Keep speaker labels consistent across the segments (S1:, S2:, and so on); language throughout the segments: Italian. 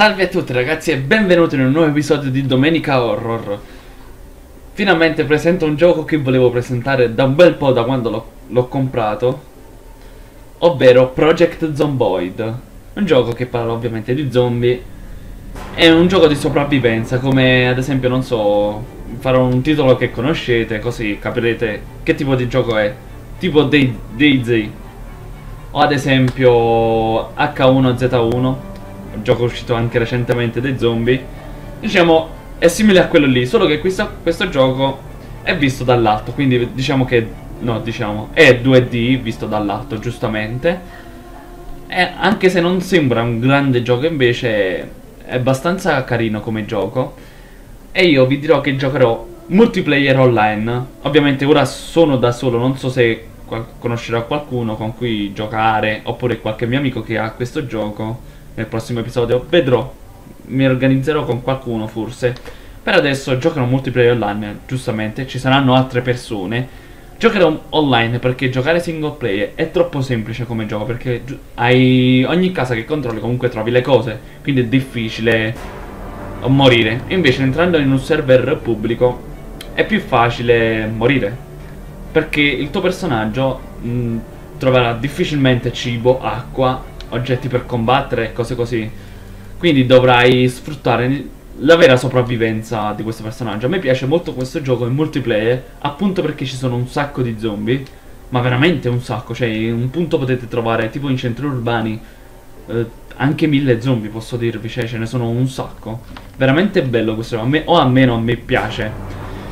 S1: Salve a tutti ragazzi e benvenuti in un nuovo episodio di Domenica Horror. Finalmente presento un gioco che volevo presentare da un bel po' da quando l'ho comprato Ovvero Project Zomboid. Un gioco che parla ovviamente di zombie. È un gioco di sopravvivenza come ad esempio non so Farò un titolo che conoscete così capirete che tipo di gioco è. Tipo DayZ O ad esempio H1Z1 un gioco uscito anche recentemente dei zombie, diciamo è simile a quello lì, solo che questo, questo gioco è visto dall'alto, quindi diciamo che, no diciamo, è 2D visto dall'alto giustamente, e anche se non sembra un grande gioco invece è abbastanza carino come gioco, e io vi dirò che giocherò multiplayer online, ovviamente ora sono da solo, non so se conoscerò qualcuno con cui giocare, oppure qualche mio amico che ha questo gioco, nel prossimo episodio. Vedrò, mi organizzerò con qualcuno forse. Per adesso giocherò multiplayer online, giustamente, ci saranno altre persone. Giocherò online perché giocare single player è troppo semplice come gioco perché hai ogni casa che controlli comunque trovi le cose, quindi è difficile morire. Invece entrando in un server pubblico è più facile morire perché il tuo personaggio mh, troverà difficilmente cibo, acqua oggetti per combattere e cose così. Quindi dovrai sfruttare la vera sopravvivenza di questo personaggio. A me piace molto questo gioco in multiplayer, appunto perché ci sono un sacco di zombie, ma veramente un sacco, cioè in un punto potete trovare tipo in centri urbani eh, anche mille zombie, posso dirvi, cioè ce ne sono un sacco. Veramente bello questo gioco, a me, o almeno a me piace.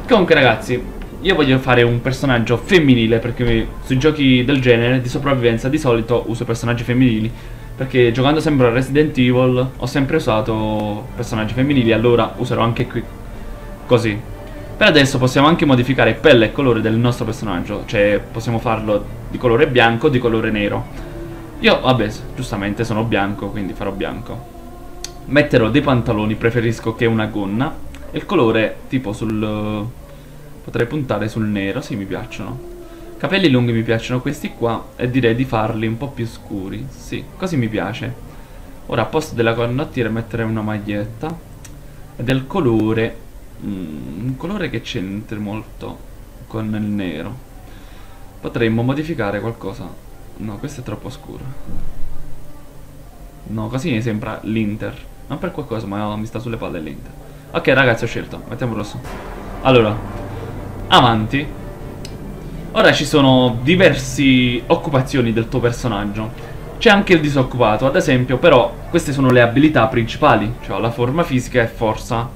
S1: Comunque ragazzi, io voglio fare un personaggio femminile perché sui giochi del genere di sopravvivenza di solito uso personaggi femminili perché giocando sempre a Resident Evil ho sempre usato personaggi femminili allora userò anche qui così. Per adesso possiamo anche modificare pelle e colore del nostro personaggio cioè possiamo farlo di colore bianco o di colore nero. Io vabbè giustamente sono bianco quindi farò bianco. Metterò dei pantaloni preferisco che una gonna. E il colore tipo sul Potrei puntare sul nero, sì mi piacciono. Capelli lunghi mi piacciono questi qua e direi di farli un po' più scuri. Sì, così mi piace. Ora a posto della condottiera metterei una maglietta e del colore... Mm, un colore che c'entri molto con il nero. Potremmo modificare qualcosa. No, questo è troppo scuro. No, così mi sembra l'Inter. Non per qualcosa, ma mi sta sulle palle l'Inter. Ok ragazzi, ho scelto. Mettiamo rosso. Allora, avanti. Ora ci sono diverse occupazioni del tuo personaggio. C'è anche il disoccupato, ad esempio, però queste sono le abilità principali, cioè la forma fisica e forza.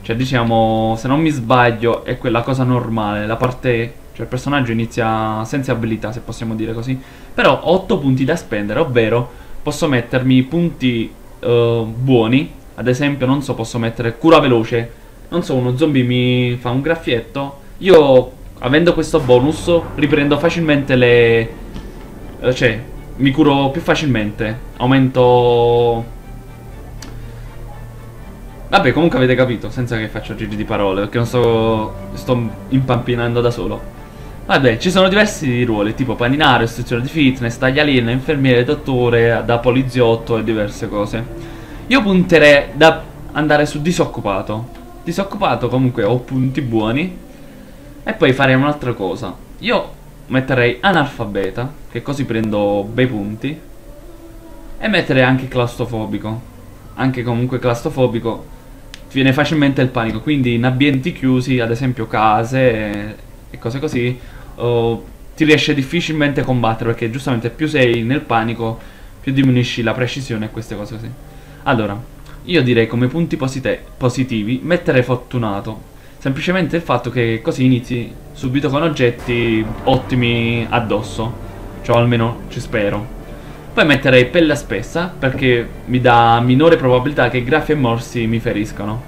S1: Cioè diciamo, se non mi sbaglio, è quella cosa normale, la parte... Cioè il personaggio inizia senza abilità, se possiamo dire così. Però ho 8 punti da spendere, ovvero posso mettermi punti uh, buoni. Ad esempio, non so, posso mettere cura veloce. Non so, uno zombie mi fa un graffietto io, avendo questo bonus, riprendo facilmente le... Eh, cioè, mi curo più facilmente. Aumento... Vabbè, comunque avete capito, senza che faccio giri di parole, perché non sto... sto impampinando da solo. Vabbè, ci sono diversi ruoli, tipo paninaro, istruzione di fitness, taglialina, infermiere, dottore, da poliziotto e diverse cose. Io punterei da andare su disoccupato. Disoccupato comunque ho punti buoni e poi faremo un'altra cosa. Io metterei analfabeta, che così prendo bei punti. E metterei anche claustrofobico. Anche comunque claustrofobico viene facilmente il panico. Quindi in ambienti chiusi, ad esempio case e, e cose così, oh, ti riesce difficilmente a combattere perché giustamente più sei nel panico, più diminuisci la precisione e queste cose così. Allora, io direi come punti positivi mettere fortunato Semplicemente il fatto che così inizi subito con oggetti ottimi addosso. Cioè almeno ci spero. Poi metterei pelle spessa perché mi dà minore probabilità che graffi e morsi mi feriscano.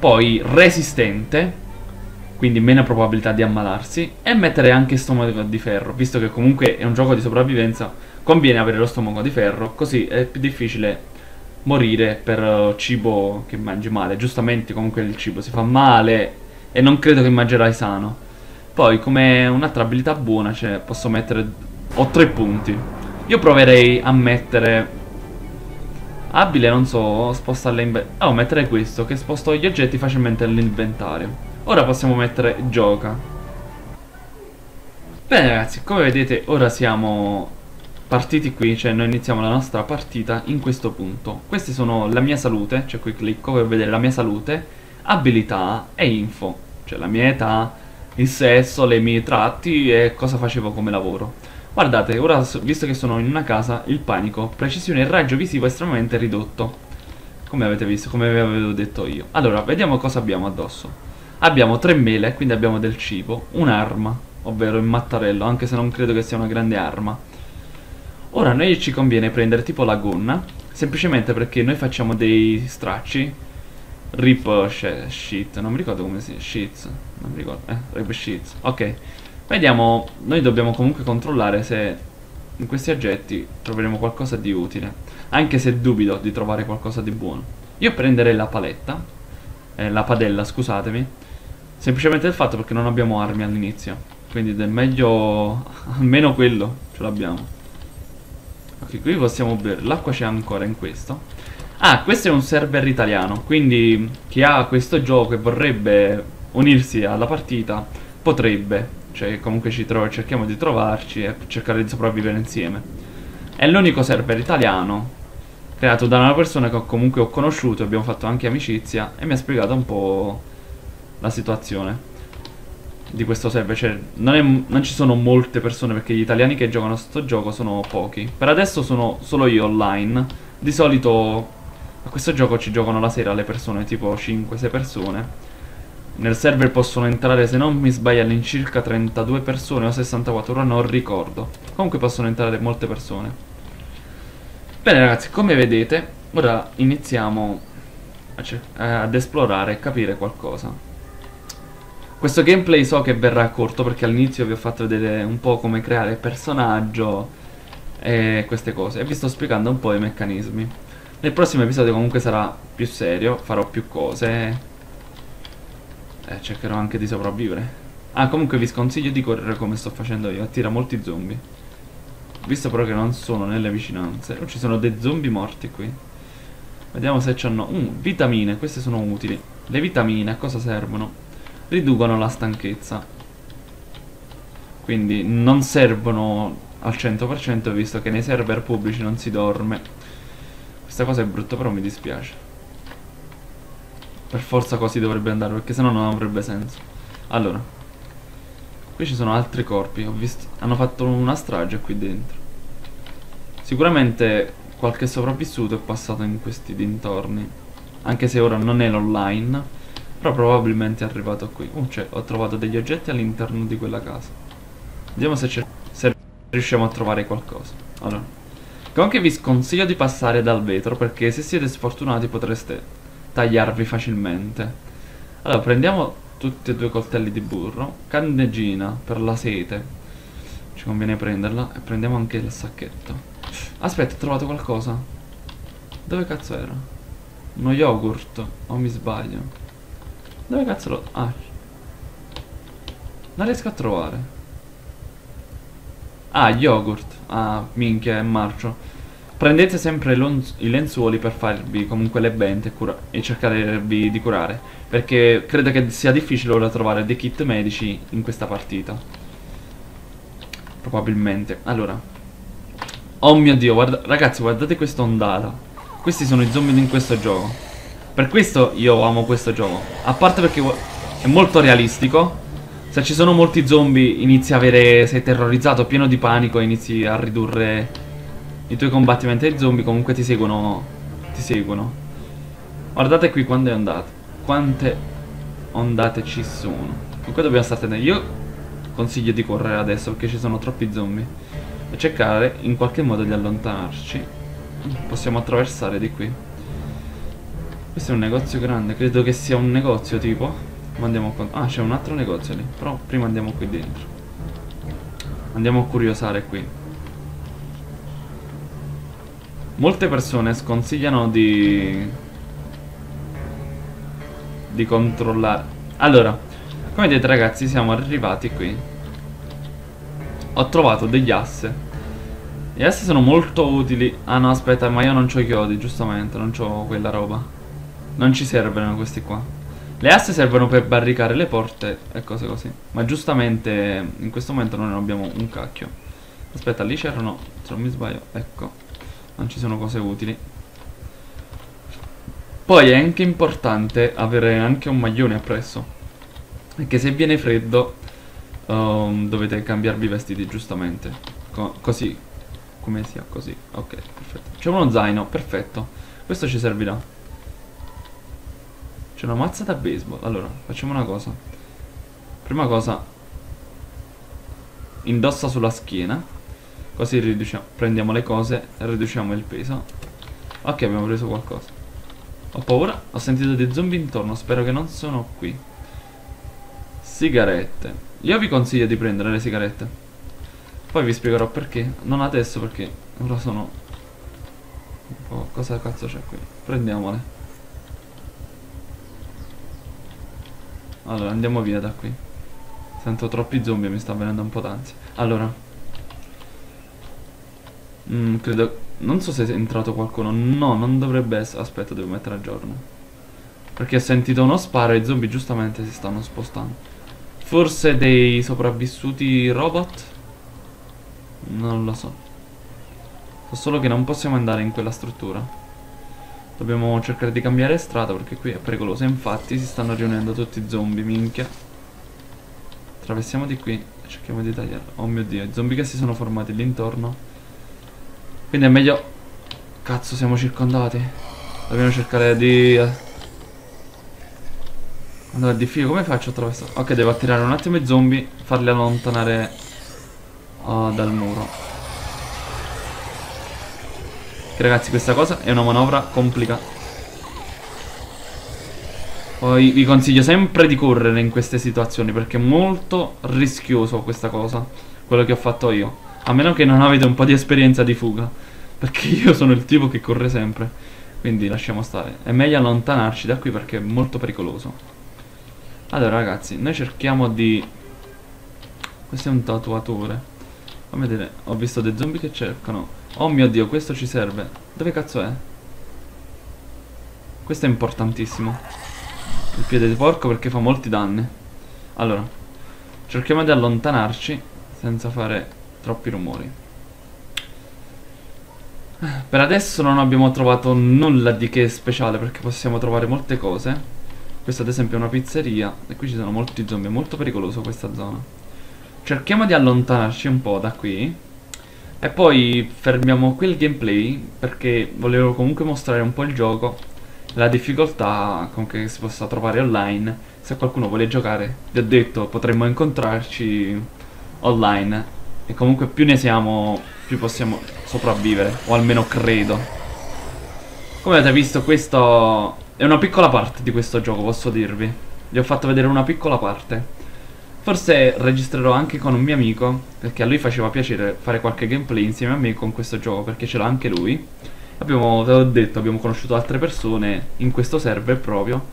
S1: Poi resistente, quindi meno probabilità di ammalarsi. E metterei anche stomaco di ferro, visto che comunque è un gioco di sopravvivenza, conviene avere lo stomaco di ferro, così è più difficile morire per uh, cibo che mangi male. Giustamente comunque il cibo si fa male e non credo che mangerai sano. Poi come un'altra abilità buona cioè, posso mettere... Ho tre punti. Io proverei a mettere... Abile, non so, spostare l'inventario. Oh, mettere questo, che sposto gli oggetti facilmente nell'inventario. Ora possiamo mettere gioca. Bene ragazzi, come vedete ora siamo partiti qui, cioè noi iniziamo la nostra partita in questo punto. Queste sono la mia salute, cioè qui clicco per vedere la mia salute, abilità e info, cioè la mia età, il sesso, le mie tratti e cosa facevo come lavoro. Guardate, ora visto che sono in una casa, il panico, precisione e raggio visivo estremamente ridotto. Come avete visto, come vi avevo detto io. Allora, vediamo cosa abbiamo addosso. Abbiamo tre mele, quindi abbiamo del cibo, un'arma, ovvero il mattarello, anche se non credo che sia una grande arma. Ora noi ci conviene prendere tipo la gonna, semplicemente perché noi facciamo dei stracci, rip sheet, non mi ricordo come si sheets, non mi ricordo, eh, rip sheets, ok. Vediamo, noi dobbiamo comunque controllare se in questi oggetti troveremo qualcosa di utile, anche se dubito di trovare qualcosa di buono. Io prenderei la paletta, eh, la padella scusatemi, semplicemente il fatto perché non abbiamo armi all'inizio, quindi del meglio, almeno quello ce l'abbiamo. Ok, qui possiamo bere. L'acqua c'è ancora in questo. Ah, questo è un server italiano, quindi chi ha questo gioco e vorrebbe unirsi alla partita potrebbe. Cioè, comunque cerchiamo di trovarci e cercare di sopravvivere insieme. È l'unico server italiano creato da una persona che ho comunque ho conosciuto, abbiamo fatto anche amicizia e mi ha spiegato un po' la situazione di questo server, cioè non, è, non, ci sono molte persone perché gli italiani che giocano a questo gioco sono pochi. Per adesso sono solo io online. Di solito a questo gioco ci giocano la sera le persone, tipo 5-6 persone. Nel server possono entrare, se non mi sbaglio, all'incirca 32 persone o 64, ora non ricordo. Comunque possono entrare molte persone. Bene ragazzi, come vedete, ora iniziamo ad esplorare e capire qualcosa. Questo gameplay so che verrà corto perché all'inizio vi ho fatto vedere un po' come creare personaggio e queste cose e vi sto spiegando un po' i meccanismi. Nel prossimo episodio comunque sarà più serio, farò più cose e cercherò anche di sopravvivere. Ah, comunque vi sconsiglio di correre come sto facendo io, attira molti zombie. Visto però che non sono nelle vicinanze. Oh, ci sono dei zombie morti qui. Vediamo se c'hanno... Mm, vitamine, queste sono utili. Le vitamine a cosa servono? Riducono la stanchezza. Quindi non servono al 100% visto che nei server pubblici non si dorme. Questa cosa è brutta però mi dispiace. Per forza così dovrebbe andare perché sennò non avrebbe senso. Allora. Qui ci sono altri corpi. Hanno fatto una strage qui dentro. Sicuramente qualche sopravvissuto è passato in questi dintorni. Anche se ora non è l'online. Però probabilmente è arrivato qui. Uh, cioè, ho trovato degli oggetti all'interno di quella casa. Vediamo se, se riusciamo a trovare qualcosa. Allora. Comunque vi sconsiglio di passare dal vetro perché se siete sfortunati potreste tagliarvi facilmente. Allora, prendiamo tutti e due coltelli di burro. Candeggina per la sete. Ci conviene prenderla. E prendiamo anche il sacchetto. Aspetta, ho trovato qualcosa. Dove cazzo era? Uno yogurt. O mi sbaglio? Dove cazzo lo... Ah. Non riesco a trovare. Ah, yogurt. Ah, minchia, è marcio. Prendete sempre i lenzuoli per farvi comunque le bende e cercare di curare. Perché credo che sia difficile ora trovare dei kit medici in questa partita. Probabilmente. Allora. Oh mio dio, guarda, ragazzi, guardate questa ondata. Questi sono i zombie in questo gioco. Per questo io amo questo gioco. A parte perché è molto realistico. Se ci sono molti zombie inizi a avere... Sei terrorizzato, pieno di panico inizi a ridurre i tuoi combattimenti ai zombie. Comunque ti seguono... Ti seguono. Guardate qui quando è andato. Quante ondate ci sono. Comunque dobbiamo stare attenti. Io consiglio di correre adesso perché ci sono troppi zombie. E cercare in qualche modo di allontanarci. Possiamo attraversare di qui. Questo è un negozio grande, credo che sia un negozio tipo. Ma andiamo a... Ah, c'è un altro negozio lì. Però prima andiamo qui dentro. Andiamo a curiosare qui. Molte persone sconsigliano di... Di controllare. Allora, come vedete ragazzi, siamo arrivati qui. Ho trovato degli asse. Gli assi sono molto utili. Ah no, aspetta, ma io non ho i chiodi, giustamente, non ho quella roba. Non ci servono questi qua. Le asse servono per barricare le porte e cose così. Ma giustamente in questo momento noi non abbiamo un cacchio. Aspetta, lì c'erano, se non mi sbaglio, ecco. Non ci sono cose utili. Poi è anche importante avere anche un maglione appresso. Perché se viene freddo um, dovete cambiarvi i vestiti giustamente. Co così. Come sia così. Ok, perfetto. C'è uno zaino, perfetto. Questo ci servirà. C'è una mazza da baseball. Allora, facciamo una cosa. Prima cosa. Indossa sulla schiena. Così riduciamo, prendiamo le cose e riduciamo il peso. Ok, abbiamo preso qualcosa. Ho paura, ho sentito dei zombie intorno, spero che non sono qui. Sigarette. Io vi consiglio di prendere le sigarette. Poi vi spiegherò perché. Non adesso perché ora sono... Oh, cosa cazzo c'è qui? Prendiamole. Allora, andiamo via da qui. Sento troppi zombie, mi sta venendo un po' d'ansia. Allora. Mm, credo non so se è entrato qualcuno. No, non dovrebbe essere. Aspetta, devo mettere a giorno. Perché ho sentito uno sparo e i zombie giustamente si stanno spostando. Forse dei sopravvissuti robot? Non lo so. So solo che non possiamo andare in quella struttura. Dobbiamo cercare di cambiare strada perché qui è pericoloso. Infatti si stanno riunendo tutti i zombie, minchia. Attraversiamo di qui cerchiamo di tagliare. Oh mio dio, i zombie che si sono formati lì intorno. Quindi è meglio... Cazzo, siamo circondati. Dobbiamo cercare di... Allora, è difficile. Come faccio a attraversare? Ok, devo attirare un attimo i zombie, farli allontanare oh, dal muro. Che ragazzi, questa cosa è una manovra complicata. Poi vi consiglio sempre di correre in queste situazioni perché è molto rischioso questa cosa, quello che ho fatto io. A meno che non avete un po' di esperienza di fuga. Perché io sono il tipo che corre sempre. Quindi lasciamo stare. È meglio allontanarci da qui perché è molto pericoloso. Allora ragazzi, noi cerchiamo di... Questo è un tatuatore. Fammi vedere. Ho visto dei zombie che cercano. Oh mio dio, questo ci serve. Dove cazzo è? Questo è importantissimo. Il piede di porco perché fa molti danni. Allora, cerchiamo di allontanarci senza fare troppi rumori. Per adesso non abbiamo trovato nulla di che speciale perché possiamo trovare molte cose. Questa ad esempio è una pizzeria e qui ci sono molti zombie, è molto pericoloso questa zona. Cerchiamo di allontanarci un po' da qui e poi fermiamo qui il gameplay perché volevo comunque mostrare un po' il gioco, la difficoltà con che si possa trovare online. Se qualcuno vuole giocare, vi ho detto potremmo incontrarci online e comunque più ne siamo, più possiamo sopravvivere. O almeno credo. Come avete visto, questo è una piccola parte di questo gioco, posso dirvi. Vi ho fatto vedere una piccola parte. Forse registrerò anche con un mio amico, perché a lui faceva piacere fare qualche gameplay insieme a me con questo gioco, perché ce l'ha anche lui. Abbiamo, ve l'ho detto, abbiamo conosciuto altre persone in questo server proprio.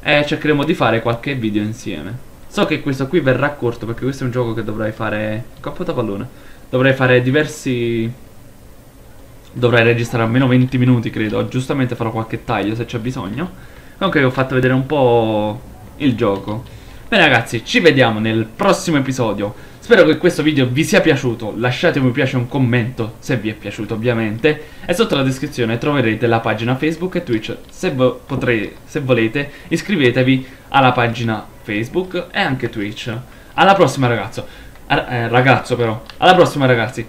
S1: E cercheremo di fare qualche video insieme. So che questo qui verrà corto perché questo è un gioco che dovrei fare... Coppa da pallone. Dovrei fare diversi... Dovrei registrare almeno 20 minuti credo. Giustamente farò qualche taglio se c'è bisogno. Comunque vi ho fatto vedere un po' il gioco. Bene ragazzi, ci vediamo nel prossimo episodio. Spero che questo video vi sia piaciuto, lasciate un mi piace e un commento se vi è piaciuto ovviamente e sotto la descrizione troverete la pagina Facebook e Twitch, se, potrei, se volete iscrivetevi alla pagina Facebook e anche Twitch. Alla prossima ragazzo. Eh, ragazzo però. Alla prossima ragazzi.